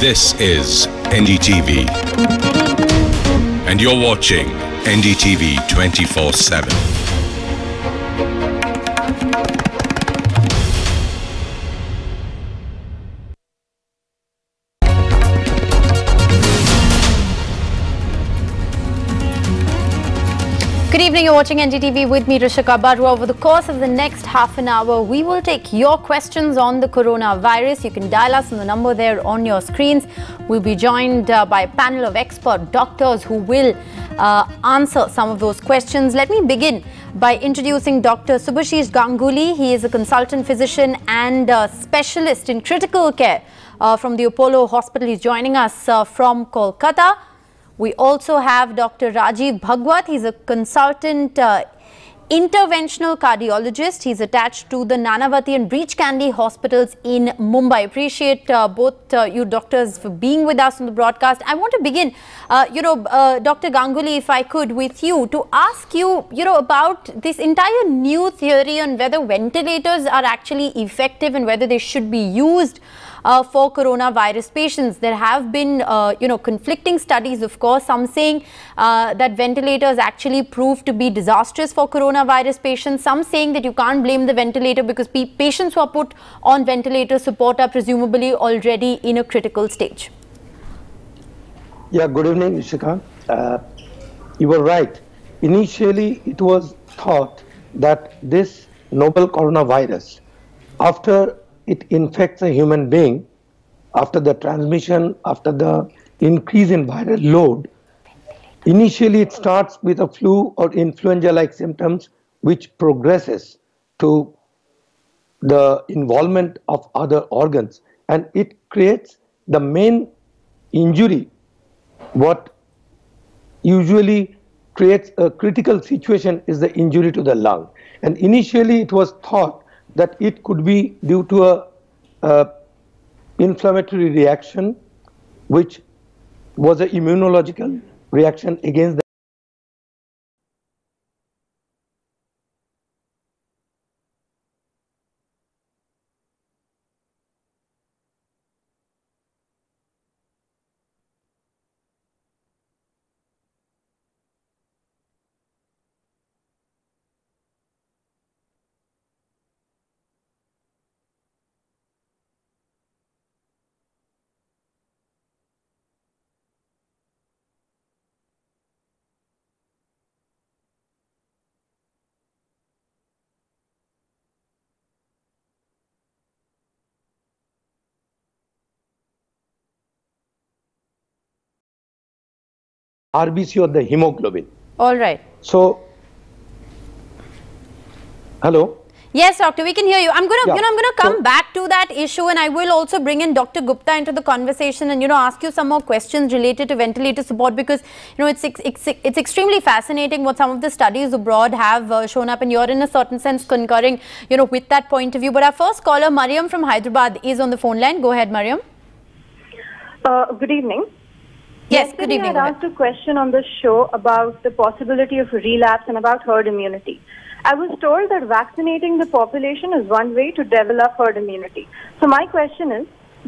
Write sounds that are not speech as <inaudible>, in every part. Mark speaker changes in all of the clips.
Speaker 1: This is NDTV. And you're watching NDTV 24 7.
Speaker 2: Good evening, you're watching NDTV with me, Rishika Barua. Over the course of the next half an hour, we will take your questions on the coronavirus. You can dial us on the number there on your screens. We'll be joined uh, by a panel of expert doctors who will uh, answer some of those questions. Let me begin by introducing Dr. Subhasis Ganguly. He is a consultant physician and uh, specialist in critical care uh, from the Apollo Hospital. He's joining us uh, from Kolkata. We also have Dr. Rajiv Bhagwat. He's a consultant uh, interventional cardiologist. He's attached to the Nanavati and Breach Candy hospitals in Mumbai. Appreciate uh, both uh, you doctors for being with us on the broadcast. I want to begin, uh, you know, uh, Dr. Ganguly, if I could, with you to ask you, you know, about this entire new theory on whether ventilators are actually effective and whether they should be used uh, for coronavirus patients. There have been, uh, you know, conflicting studies, of course, some saying uh, that ventilators actually prove to be disastrous for coronavirus patients, some saying that you can't blame the ventilator because patients who are put on ventilator support are presumably already in a critical stage.
Speaker 3: Yeah, good evening, Ishika. Uh, you were right. Initially, it was thought that this novel coronavirus, after it infects a human being after the transmission, after the increase in viral load, initially it starts with a flu or influenza-like symptoms which progresses to the involvement of other organs. And it creates the main injury what usually creates a critical situation is the injury to the lung. And initially it was thought that it could be due to a, a inflammatory reaction, which was an immunological reaction against RBC or the hemoglobin.
Speaker 2: All right.
Speaker 3: So, hello.
Speaker 2: Yes, doctor, we can hear you. I'm gonna, yeah. you know, I'm gonna come so, back to that issue, and I will also bring in Dr. Gupta into the conversation, and you know, ask you some more questions related to ventilator support because you know it's it's it's extremely fascinating what some of the studies abroad have uh, shown up, and you're in a certain sense concurring, you know, with that point of view. But our first caller, Mariam from Hyderabad, is on the phone line. Go ahead, Mariam.
Speaker 4: Uh, good evening.
Speaker 2: Yes, good evening.
Speaker 4: I asked a question on the show about the possibility of relapse and about herd immunity. I was told that vaccinating the population is one way to develop herd immunity. So my question is,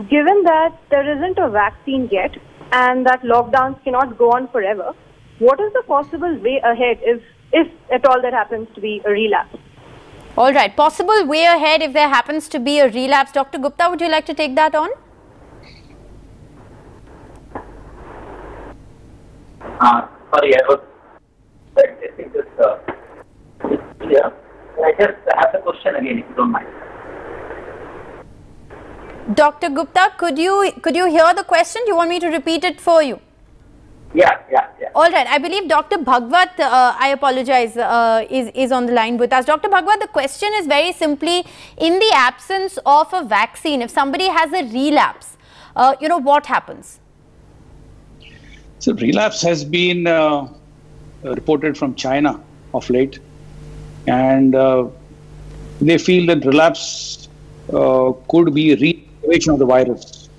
Speaker 4: given that there isn't a vaccine yet and that lockdowns cannot go on forever, what is the possible way ahead if, if at all there happens to be a relapse?
Speaker 2: All right, possible way ahead if there happens to be a relapse. Dr. Gupta, would you like to take that on?
Speaker 5: Uh, sorry, I was practicing this. Uh, yeah. I just have the question again, if you don't mind.
Speaker 2: Dr. Gupta, could you could you hear the question? Do you want me to repeat it for you?
Speaker 5: Yeah, yeah, yeah.
Speaker 2: All right. I believe Dr. Bhagwat, uh, I apologize, uh, is, is on the line with us. Dr. Bhagwat, the question is very simply, in the absence of a vaccine, if somebody has a relapse, uh, you know, what happens?
Speaker 6: So relapse has been uh, reported from China of late, and uh, they feel that relapse uh, could be reactivation of the virus.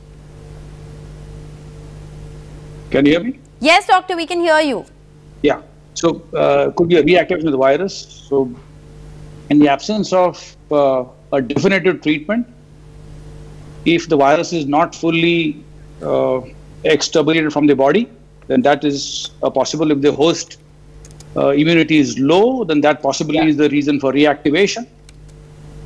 Speaker 6: Can you hear me?
Speaker 2: Yes, doctor, we can hear you.
Speaker 6: Yeah. So uh, could be a reactivation of the virus. So in the absence of uh, a definitive treatment, if the virus is not fully uh, exturbulated from the body, then that is uh, possible. If the host uh, immunity is low, then that possibly is the reason for reactivation.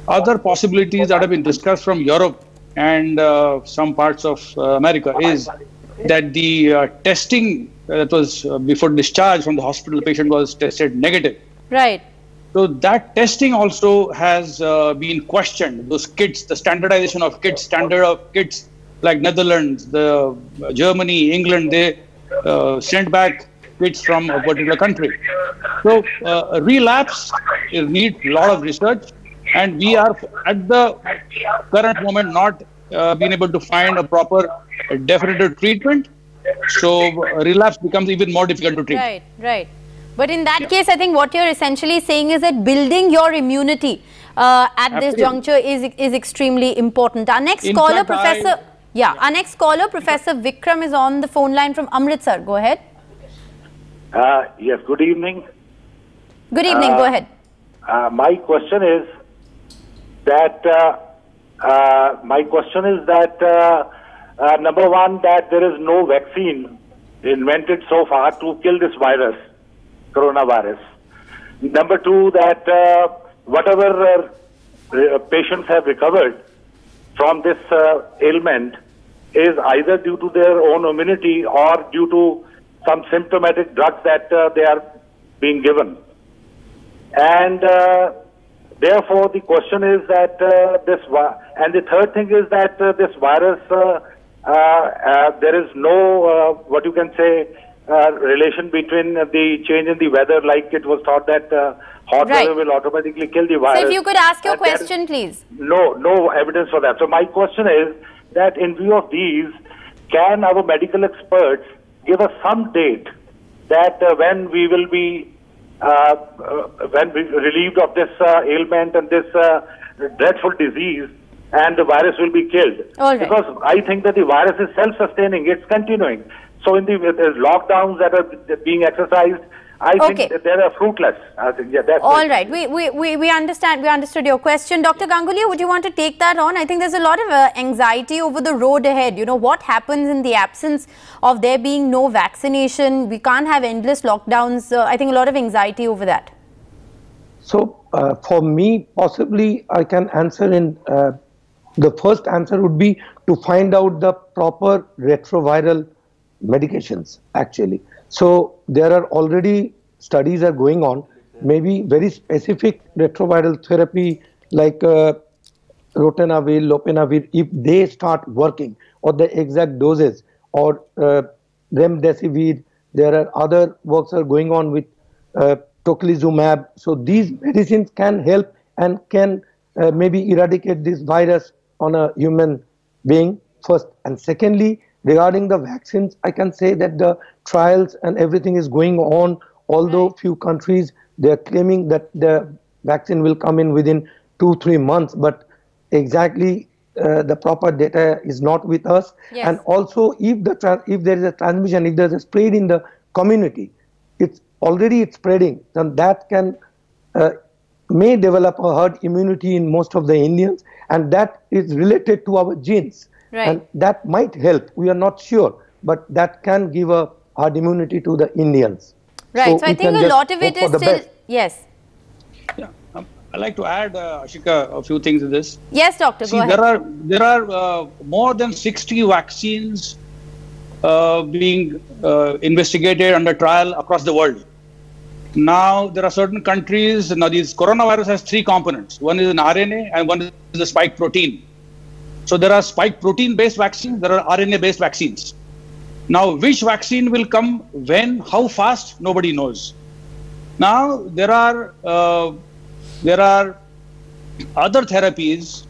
Speaker 6: Other possibilities that have been discussed from Europe and uh, some parts of uh, America is that the uh, testing that was uh, before discharge from the hospital, the patient was tested negative.
Speaker 2: Right.
Speaker 6: So that testing also has uh, been questioned. Those kits, the standardization of kits, standard of kits like Netherlands, the Germany, England, they sent back kits from a particular country. So uh, relapse needs a lot of research, and we are at the current moment not uh, being able to find a proper uh, definitive treatment. So uh, relapse becomes even more difficult to treat.
Speaker 2: Right, right. But in that case, I think what you're essentially saying is that building your immunity uh, at this juncture is is extremely important. Our next
Speaker 6: In
Speaker 2: caller,
Speaker 6: fact, I-
Speaker 2: Professor. yeah, our next caller, Professor Vikram, is on the phone line from Amritsar. Go ahead.
Speaker 7: Uh, yes, good evening.
Speaker 2: Good evening. Go
Speaker 7: Uh,
Speaker 2: ahead.
Speaker 7: Uh, my question is that uh, uh, my question is that uh, uh, number one that there is no vaccine invented so far to kill this virus, coronavirus. Number two that uh, whatever uh, patients have recovered from this uh, ailment is either due to their own immunity or due to some symptomatic drugs that uh, they are being given. And uh, therefore, the question is that uh, this, and the third thing is that uh, this virus, uh, uh, uh, there is no, uh, what you can say, uh, relation between the change in the weather, like it was thought that uh, hot
Speaker 2: Right.
Speaker 7: weather will automatically kill the virus.
Speaker 2: So if you could ask your
Speaker 7: And
Speaker 2: question, please.
Speaker 7: no, no evidence for that. So my question is that in view of these, can our medical experts give us some date that uh, when we will be uh, uh, when we relieved of this uh, ailment and this uh, dreadful disease, and the virus will be killed?
Speaker 2: Right.
Speaker 7: Because I think that the virus is self-sustaining; it's continuing. So in the, the lockdowns that are being exercised, I
Speaker 2: Okay.
Speaker 7: think that they are fruitless. I think, yeah, that's
Speaker 2: All
Speaker 7: it.
Speaker 2: right, we, we, we, we understand, we understood your question. Dr. Ganguly, would you want to take that on? I think there's a lot of uh, anxiety over the road ahead. You know, what happens in the absence of there being no vaccination? We can't have endless lockdowns. Uh, I think a lot of anxiety over that.
Speaker 3: So uh, for me, possibly I can answer in uh, the first answer would be to find out the proper retroviral medications actually. So there are already studies are going on, maybe very specific retroviral therapy like uh, ritonavir, if they start working or the exact doses or uh, remdesivir, there are other works are going on with uh, tocilizumab. So these medicines can help and can uh, maybe eradicate this virus on a human being first. And secondly, regarding the vaccines, I can say that the trials and everything is going on. Although few countries they are claiming that the vaccine will come in within two three months, but exactly uh, the proper data is not with us.
Speaker 2: Yes.
Speaker 3: And also, if the tra- if there is a transmission, if there is a spread in the community, it's already it's spreading, then that can uh, may develop a herd immunity in most of the Indians, and that is related to our genes,
Speaker 2: Right.
Speaker 3: and that might help. We are not sure, but that can give a herd immunity to the Indians.
Speaker 2: Right. So, I think a lot of
Speaker 3: hope
Speaker 2: it
Speaker 3: for
Speaker 2: is
Speaker 3: the
Speaker 2: still.
Speaker 3: best.
Speaker 2: Yes.
Speaker 6: Yeah, um, I'd like to add, uh, Ashika, a few things to this.
Speaker 2: Yes, doctor.
Speaker 6: See,
Speaker 2: go ahead.
Speaker 6: there are there are uh, more than 60 vaccines uh, being uh, investigated under trial across the world. Now there are certain countries. Now this coronavirus has three components. One is an RNA and one is the spike protein. So there are spike protein based vaccines. There are RNA based vaccines. Now which vaccine will come when, how fast, nobody knows. Now there are uh, there are other therapies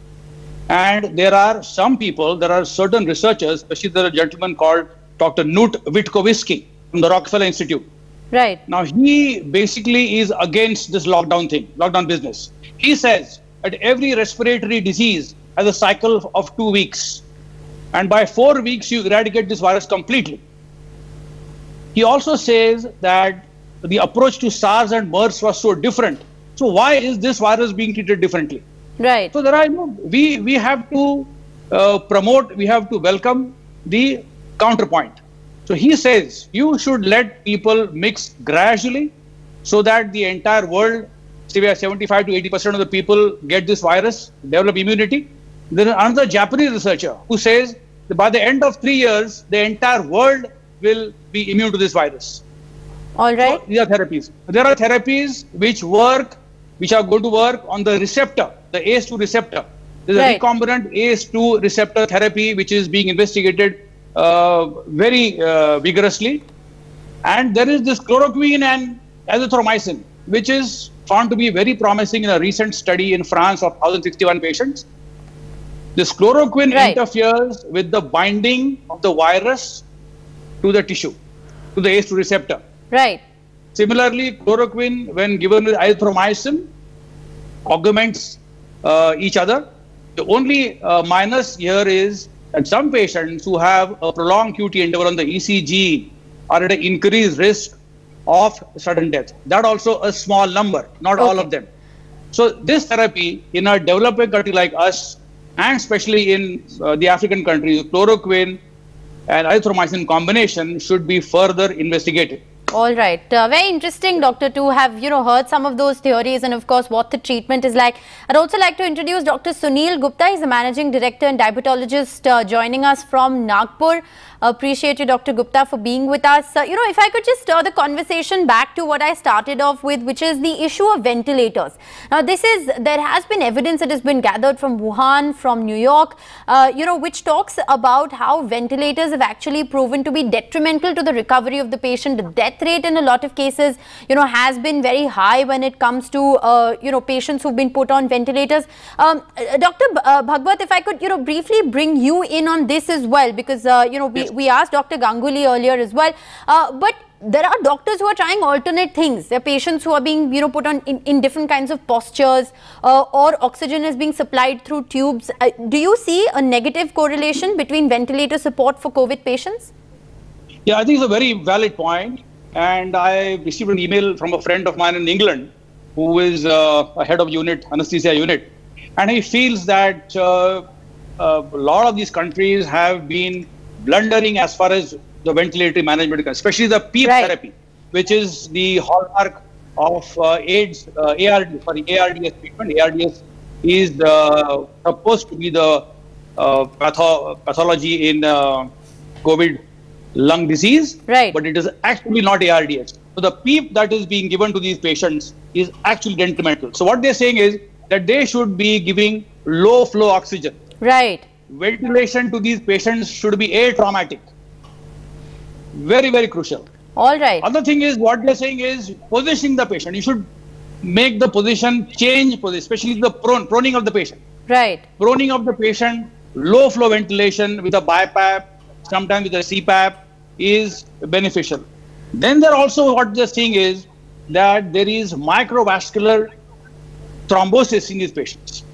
Speaker 6: and there are some people, there are certain researchers, especially there are a gentleman called Dr. Knut Wittkowski from the Rockefeller Institute.
Speaker 2: Right.
Speaker 6: Now, he basically is against this lockdown thing, lockdown business. He says that every respiratory disease has a cycle of two weeks. And by four weeks, you eradicate this virus completely. He also says that the approach to SARS and MERS was so different. So, why is this virus being treated differently?
Speaker 2: Right.
Speaker 6: So there are no, we we have to uh, promote, we have to welcome the counterpoint. So he says you should let people mix gradually so that the entire world, say we are 75 to 80% of the people get this virus, develop immunity. There is another Japanese researcher who says that by the end of three years, the entire world will be immune to this virus.
Speaker 2: All right.
Speaker 6: So these are therapies. There are therapies which work, which are going to work on the receptor, the ACE2 receptor. There's
Speaker 2: Right.
Speaker 6: a recombinant ACE2 receptor therapy which is being investigated uh, very uh, vigorously. And there is this chloroquine and azithromycin, which is found to be very promising in a recent study in France of 1,061 patients. This chloroquine
Speaker 2: Right.
Speaker 6: interferes with the binding of the virus to the tissue, to the ACE2 receptor.
Speaker 2: Right.
Speaker 6: Similarly, chloroquine, when given with azithromycin, augments uh, each other. The only uh, minus here is that some patients who have a prolonged QT interval on the ECG are at an increased risk of sudden death. That also a small number, not all of them. So this therapy in a developing country like us, and especially in uh, the African countries, chloroquine and azithromycin combination should be further investigated.
Speaker 2: All right. Uh, very interesting, Doctor, to have, you know, heard some of those theories and, of course, what the treatment is like. I'd also like to introduce Dr. Sunil Gupta. He's the Managing Director and Diabetologist uh, joining us from Nagpur. Appreciate you, Dr. Gupta, for being with us. Uh, you know, if I could just stir the conversation back to what I started off with, which is the issue of ventilators. Now, this is, there has been evidence that has been gathered from Wuhan, from New York, uh, you know, which talks about how ventilators have actually proven to be detrimental to the recovery of the patient. The death rate in a lot of cases, you know, has been very high when it comes to, uh, you know, patients who've been put on ventilators. Um, uh, Dr. Uh, Bhagwat, if I could, you know, briefly bring you in on this as well, because, uh, you know, we, we asked Dr. Ganguly earlier as well. Uh, but there are doctors who are trying alternate things. There are patients who are being, you know, put on in, in different kinds of postures uh, or oxygen is being supplied through tubes. Uh, do you see a negative correlation between ventilator support for COVID patients?
Speaker 6: Yeah, I think it's a very valid point. And I received an email from a friend of mine in England who is uh, a head of unit, anesthesia unit. And he feels that uh, uh, a lot of these countries have been blundering as far as the ventilatory management, especially the PEEP
Speaker 2: Right.
Speaker 6: therapy, which is the hallmark of uh, AIDS, uh, ARD, sorry, ARDS treatment. ARDS is uh, supposed to be the uh, patho- pathology in uh, COVID lung disease,
Speaker 2: Right.
Speaker 6: but it is actually not ARDS. So the PEEP that is being given to these patients is actually detrimental. So what they're saying is that they should be giving low flow oxygen.
Speaker 2: Right.
Speaker 6: Ventilation to these patients should be atraumatic. Very, very crucial.
Speaker 2: All right.
Speaker 6: Other thing is what they're saying is positioning the patient. You should make the position change, position, especially the prone, proning of the patient.
Speaker 2: Right.
Speaker 6: Proning of the patient, low flow ventilation with a BiPAP, sometimes with a CPAP is beneficial. Then they're also what they're saying is that there is microvascular thrombosis in these patients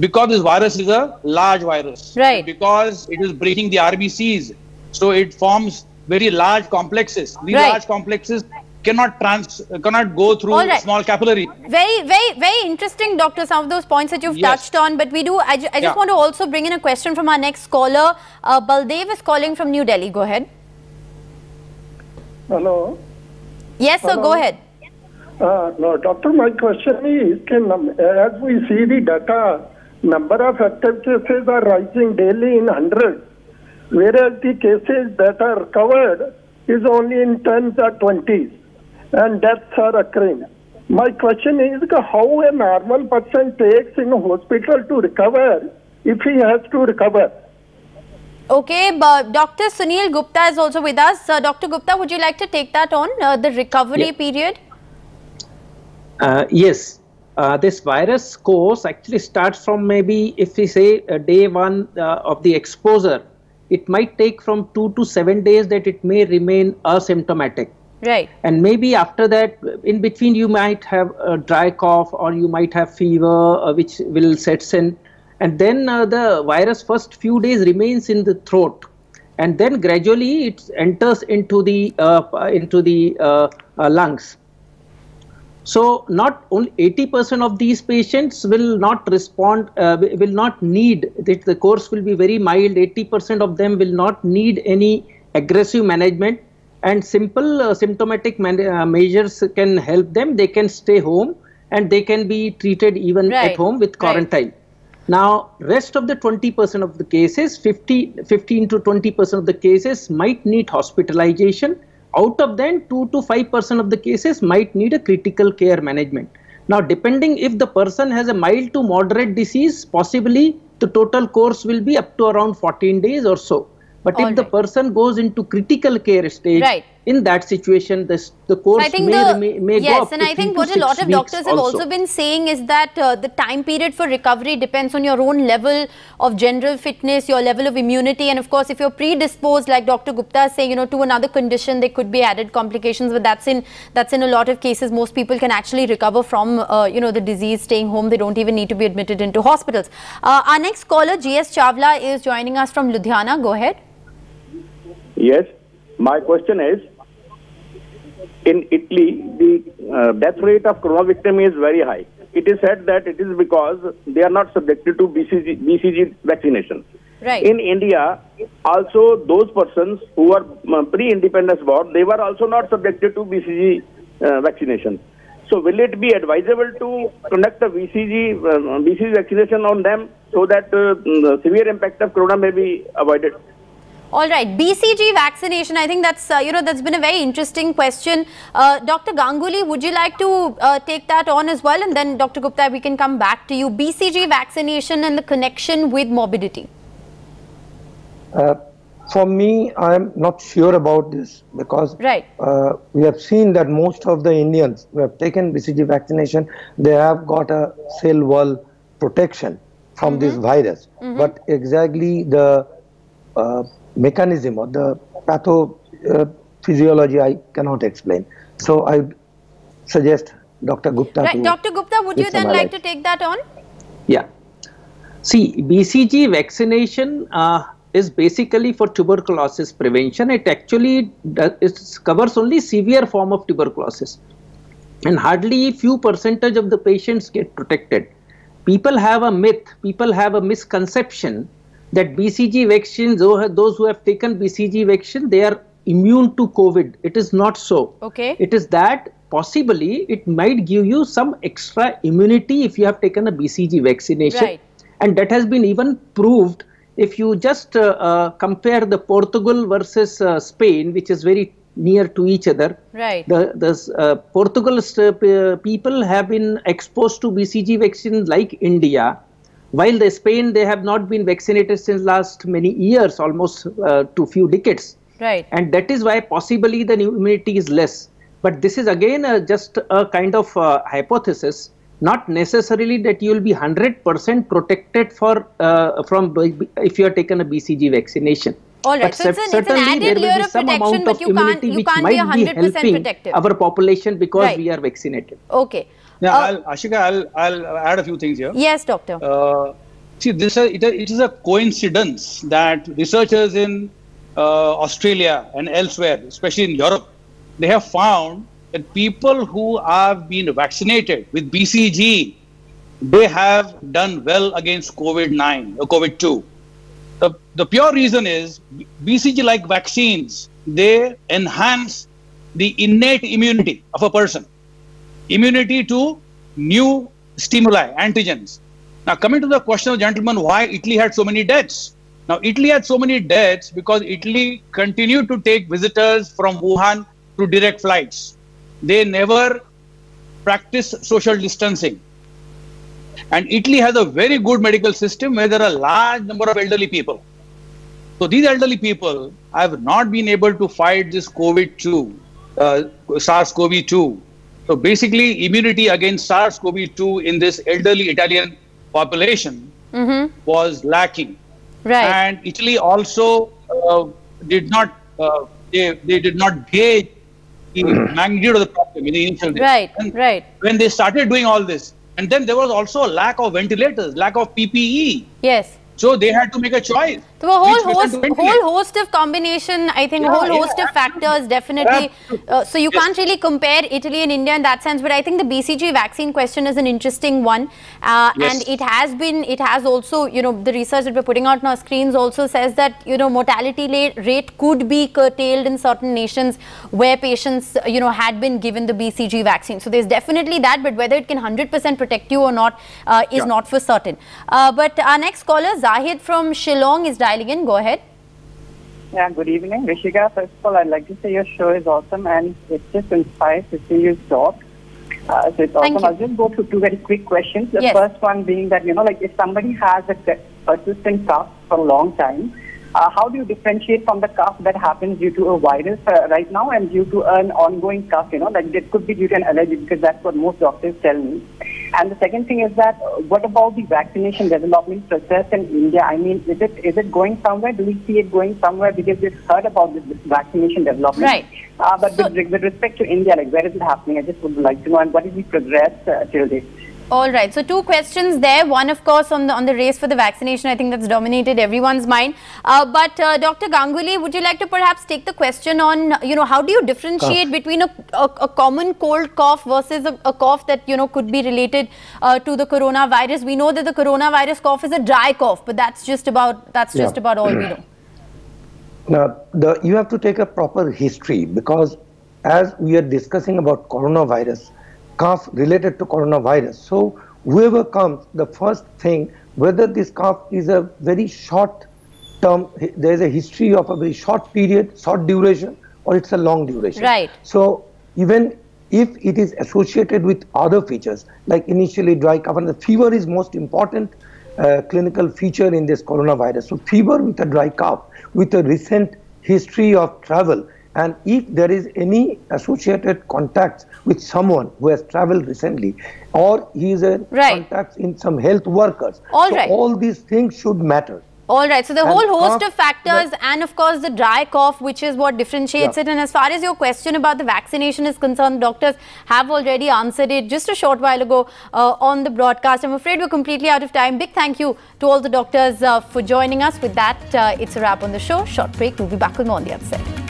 Speaker 6: because this virus is a large virus.
Speaker 2: Right.
Speaker 6: Because it is breaking the RBCs, so it forms very large complexes. These
Speaker 2: Right.
Speaker 6: large complexes cannot trans cannot go through
Speaker 2: All right.
Speaker 6: small capillary.
Speaker 2: Very, very, very interesting, Doctor, some of those points that you've
Speaker 6: Yes.
Speaker 2: touched on. But we do, I, ju- I just
Speaker 6: Yeah.
Speaker 2: want to also bring in a question from our next caller. Uh, Baldev is calling from New Delhi. Go ahead.
Speaker 8: Hello.
Speaker 2: Yes, sir, go ahead.
Speaker 8: Uh, no, doctor, my question is, can, um, as we see the data, number of active cases are rising daily in hundreds, whereas the cases that are covered is only in tens or twenties, and deaths are occurring. My question is how a normal person takes in a hospital to recover if he has to recover.
Speaker 2: Okay, but Dr. Sunil Gupta is also with us. Uh, Dr. Gupta, would you like to take that on, uh, the recovery
Speaker 9: Yeah.
Speaker 2: period?
Speaker 9: Uh, yes, uh, this virus course actually starts from maybe if we say uh, day one uh, of the exposure, it might take from two to seven days that it may remain asymptomatic.
Speaker 2: Right.
Speaker 9: And maybe after that, in between, you might have a dry cough or you might have fever, uh, which will sets in. And then uh, the virus first few days remains in the throat, and then gradually it enters into the uh, into the uh, uh, lungs. So not only 80% of these patients will not respond, uh, will not need, that the course will be very mild, 80% of them will not need any aggressive management and simple uh, symptomatic uh, measures can help them. They can stay home and they can be treated even
Speaker 2: Right,
Speaker 9: at home with quarantine. Now, rest of the 20% of the cases, 50, 15 to 20% of the cases might need hospitalization. Out of them, 2 to 5% of the cases might need a critical care management. Now, depending if the person has a mild to moderate disease, possibly the total course will be up to around 14 days or so. But
Speaker 2: All
Speaker 9: if the person goes into critical care stage,
Speaker 2: Right.
Speaker 9: In that situation, this, the course
Speaker 2: I think
Speaker 9: may,
Speaker 2: the,
Speaker 9: rema- may go
Speaker 2: yes, and
Speaker 9: to
Speaker 2: I think what a lot of doctors have also been saying is that uh, the time period for recovery depends on your own level of general fitness, your level of immunity, and of course, if you're predisposed, like Dr. Gupta is saying, you know, to another condition, there could be added complications. But that's in that's in a lot of cases. Most people can actually recover from, uh, you know, the disease, staying home. They don't even need to be admitted into hospitals. Uh, our next caller, GS Chawla, is joining us from Ludhiana. Go ahead.
Speaker 10: Yes. My question is, in Italy, the uh, death rate of corona victim is very high. It is said that it is because they are not subjected to BCG, BCG vaccination.
Speaker 2: Right.
Speaker 10: In India, also those persons who are uh, pre-independence born, they were also not subjected to BCG uh, vaccination. So will it be advisable to conduct the BCG, uh, BCG vaccination on them so that uh, the severe impact of corona may be avoided?
Speaker 2: All right, BCG vaccination. I think that's uh, you know that's been a very interesting question. Uh, Dr. Ganguly, would you like to uh, take that on as well, and then Dr. Gupta, we can come back to you. BCG vaccination and the connection with morbidity.
Speaker 3: Uh, for me, I am not sure about this because
Speaker 2: Right.
Speaker 3: uh, we have seen that most of the Indians who have taken BCG vaccination, they have got a cell wall protection from this virus. But exactly the uh, mechanism or the pathophysiology, I cannot explain. So I suggest Dr. Gupta
Speaker 2: Right, Dr. Gupta, would you then like to take that on?
Speaker 9: Yeah. See, BCG vaccination uh, is basically for tuberculosis prevention. It actually does, it covers only severe form of tuberculosis, and hardly few percentage of the patients get protected. People have a myth. People have a misconception that BCG vaccines, those who have taken BCG vaccine, they are immune to COVID. It is not so.
Speaker 2: Okay.
Speaker 9: It is that possibly it might give you some extra immunity if you have taken a BCG vaccination.
Speaker 2: Right.
Speaker 9: And that has been even proved if you just uh, uh, compare the Portugal versus uh, Spain, which is very near to each other.
Speaker 2: Right.
Speaker 9: The the uh, Portugal uh, people have been exposed to BCG vaccine like India, while the Spain they have not been vaccinated since last many years, almost uh, to few decades
Speaker 2: Right.
Speaker 9: and that is why possibly the immunity is less but this is again uh, just a kind of uh, hypothesis not necessarily that you will be 100% protected for uh, from if you are taken a bcg vaccination
Speaker 2: All right,
Speaker 9: But
Speaker 2: so it's an- it's an
Speaker 9: certainly
Speaker 2: added
Speaker 9: there will
Speaker 2: layer
Speaker 9: be
Speaker 2: of protection,
Speaker 9: amount
Speaker 2: but you can't- you can't be 100%
Speaker 9: helping
Speaker 2: protective.
Speaker 9: our population because
Speaker 2: Right.
Speaker 9: we are vaccinated
Speaker 2: Okay.
Speaker 6: Now,
Speaker 2: Uh,
Speaker 6: I'll, Ashika, I'll, I'll add a few things here.
Speaker 2: yes, doctor.
Speaker 6: Uh, see, this uh, it, it is a coincidence that researchers in uh, Australia and elsewhere, especially in Europe, they have found that people who have been vaccinated with BCG, they have done well against COVID-9 or COVID-2. The, the pure reason is BCG-like vaccines, they enhance the innate immunity of a person immunity to new stimuli, antigens. Now, coming to the question of gentlemen, why Italy had so many deaths? Now, Italy had so many deaths because Italy continued to take visitors from Wuhan through direct flights. They never practiced social distancing. And Italy has a very good medical system where there are a large number of elderly people. So these elderly people have not been able to fight this COVID-2, uh, SARS-CoV-2. So basically, immunity against SARS-CoV-2 in this elderly Italian population
Speaker 2: Mm-hmm.
Speaker 6: was lacking.
Speaker 2: Right.
Speaker 6: And Italy also uh, did not uh, they, they did not gauge the <clears throat> magnitude of the problem in the initial days.
Speaker 2: Right,
Speaker 6: And
Speaker 2: right.
Speaker 6: when they started doing all this, and then there was also a lack of ventilators, lack of PPE.
Speaker 2: Yes.
Speaker 6: So they had to make a choice.
Speaker 2: So a whole host, whole host of combination. I think a
Speaker 6: Yeah,
Speaker 2: whole
Speaker 6: yeah,
Speaker 2: host of factors definitely. Uh, so you
Speaker 6: Yes.
Speaker 2: can't really compare Italy and India in that sense. But I think the BCG vaccine question is an interesting one, uh,
Speaker 6: Yes.
Speaker 2: and it has been. It has also, you know, the research that we're putting out on our screens also says that you know mortality rate could be curtailed in certain nations where patients, you know, had been given the BCG vaccine. So there's definitely that, but whether it can 100% protect you or not uh, is
Speaker 6: Yeah.
Speaker 2: not for certain. Uh, but our next caller, Zahid from Shillong, is dialing in. Go ahead.
Speaker 11: Yeah, good evening, Rishika. First of all, I'd like to say your show is awesome and it's just inspired to see you talk. Uh, so it's awesome. I'll just go through two very quick questions. The
Speaker 2: Yes.
Speaker 11: first one being that, you know, like if somebody has a persistent cough for a long time, uh, how do you differentiate from the cough that happens due to a virus uh, right now and due to an ongoing cough, you know, like it could be due to an allergy because that's what most doctors tell me. And the second thing is that uh, what about the vaccination development process in India? I mean, is it is it going somewhere? Do we see it going somewhere? Because we've heard about this vaccination development.
Speaker 2: Right.
Speaker 11: Uh, but
Speaker 2: So-
Speaker 11: with, with respect to India, like where is it happening? I just would like to know and what is the progress uh, till date?
Speaker 2: All right. So two questions there. One, of course, on the on the race for the vaccination. I think that's dominated everyone's mind. Uh, but uh, Dr. Ganguly, would you like to perhaps take the question on you know how do you differentiate between a, a, a common cold cough versus a, a cough that you know could be related uh, to the coronavirus? We know that the coronavirus cough is a dry cough, but that's just about that's just
Speaker 3: Yeah.
Speaker 2: about all we know. <clears throat>
Speaker 3: Now, the, you have to take a proper history because as we are discussing about coronavirus, cough related to coronavirus. So, whoever comes, the first thing, whether this cough is a very short term, there is a history of a very short period, short duration, or it's a long duration.
Speaker 2: Right.
Speaker 3: So, even if it is associated with other features, like initially dry cough, and the fever is most important uh, clinical feature in this coronavirus. So fever with a dry cough, with a recent history of travel, and if there is any associated contacts with someone who has traveled recently, or he is a
Speaker 2: Right.
Speaker 3: contacts in some health workers.
Speaker 2: All
Speaker 3: so
Speaker 2: right.
Speaker 3: all these things should matter.
Speaker 2: All right. So the
Speaker 3: And
Speaker 2: whole host of factors, and of course the dry cough, which is what differentiates
Speaker 3: Yeah.
Speaker 2: it. And as far as your question about the vaccination is concerned, doctors have already answered it just a short while ago uh, on the broadcast. I'm afraid we're completely out of time. Big thank you to all the doctors uh, for joining us. With that, uh, it's a wrap on the show. Short break. We'll be back with more on the other side.